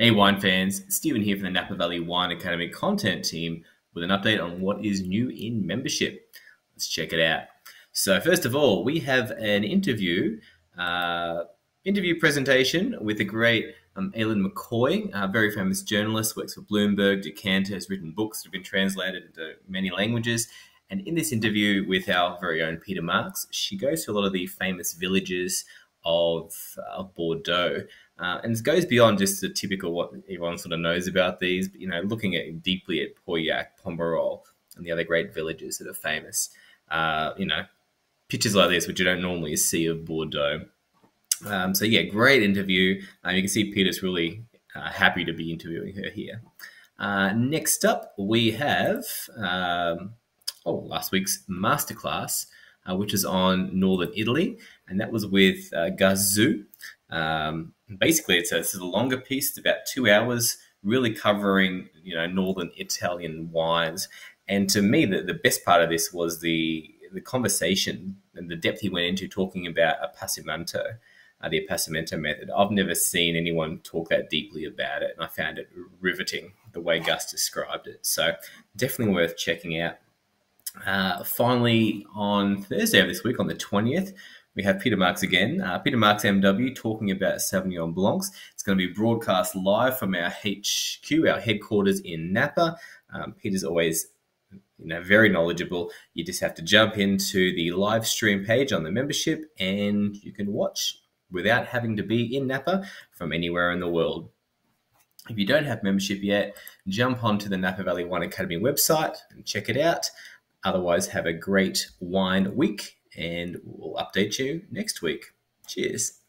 Hey, wine fans, Stephen here from the Napa Valley Wine Academy content team with an update on what is new in membership. Let's check it out. So, first of all, we have an interview, uh, interview presentation with a great um, McCoy, a very famous journalist, works for Bloomberg, Decanter, has written books that have been translated into many languages. And in this interview with our very own Peter Marks, she goes to a lot of the famous villages of, uh, Bordeaux. Uh, and it goes beyond just the typical what everyone sort of knows about these, but, you know, looking at deeply at Pauillac, Pomerol, and the other great villages that are famous. Uh, you know, pictures like this, which you don't normally see of Bordeaux. Um, so yeah, great interview. Uh, you can see Peter's really uh, happy to be interviewing her here. Uh, next up, we have um, oh last week's masterclass uh, which is on northern Italy, and that was with uh, Gazzu. Um, basically, it's a, it's a longer piece. It's about two hours, really covering you know northern Italian wines. And to me, the, the best part of this was the the conversation and the depth he went into talking about appassimento, uh, the appassimento method. I've never seen anyone talk that deeply about it, and I found it riveting the way Gus described it. So definitely worth checking out. Uh, finally, on Thursday of this week, on the 20th, we have Peter Marks again. Uh, Peter Marks MW talking about Sauvignon Blancs. It's going to be broadcast live from our HQ, our headquarters in Napa. Um, Peter's always you know, very knowledgeable. You just have to jump into the live stream page on the membership and you can watch without having to be in Napa from anywhere in the world. If you don't have membership yet, jump onto the Napa Valley Wine Academy website and check it out. Otherwise, have a great wine week and we'll update you next week. Cheers.